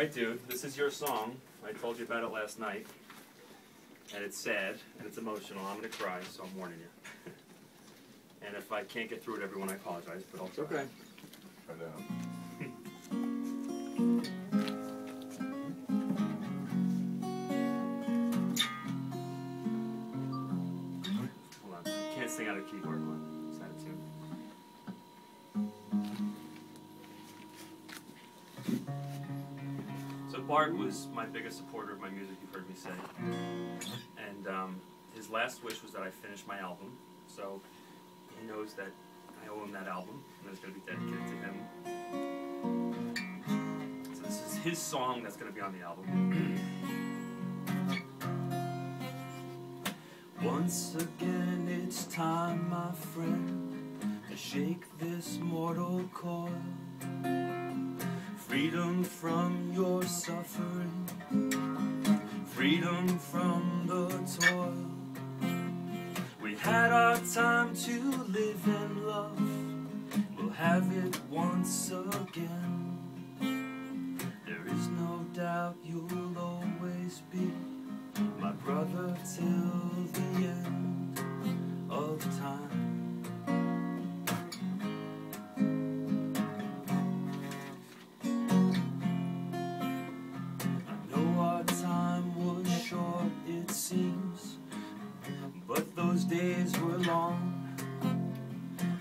Alright, dude, this is your song. I told you about it last night. And it's sad, and it's emotional. I'm gonna cry, so I'm warning you. and if I can't get through it, everyone, I apologize, but I'll It's try. okay. Right down. Hold on. Can't sing out of keyboard. Hold on. It's out of tune. So Bart was my biggest supporter of my music, you've heard me say. And um, his last wish was that I finish my album. So he knows that I owe him that album, and it's going to be dedicated to him. So this is his song that's going to be on the album. Once again, it's time, my friend, to shake this mortal coil. Freedom from your suffering, freedom from the toil. We had our time to live and love, we'll have it once again. There is no doubt you'll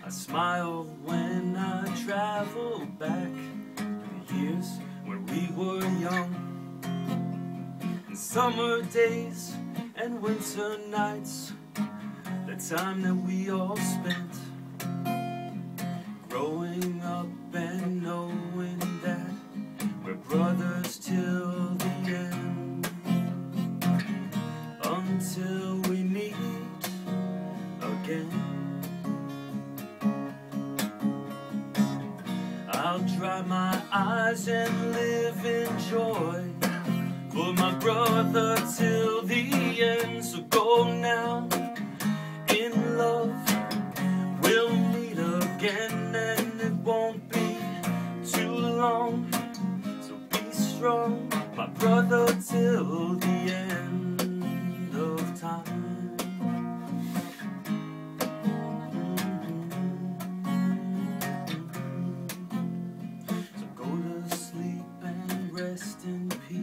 I smile when I travel back to the years when we were young. And summer days and winter nights, the time that we all spent I'll dry my eyes and live in joy for my brother till the end. So go now in love. We'll meet again and it won't be too long. So be strong, my brother, till the end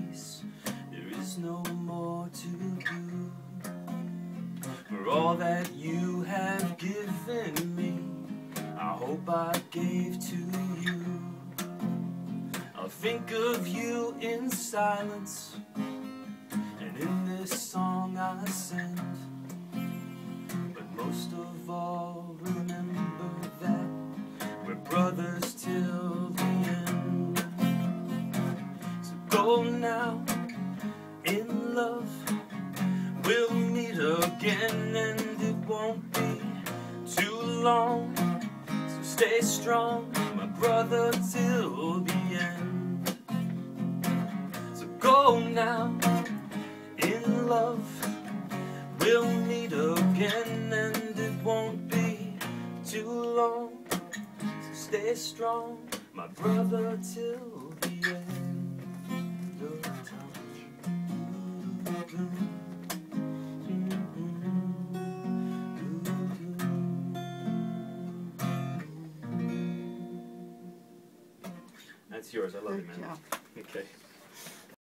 in peace. There is no more to do. For all that you have given me, I hope I gave to you. I'll think of you in silence, and in this song I send. But most of all, long. So stay strong, my brother, till the end. So go now in love. We'll meet again, and it won't be too long. So stay strong, my brother, till That's yours. I love you, Good man. job. Okay.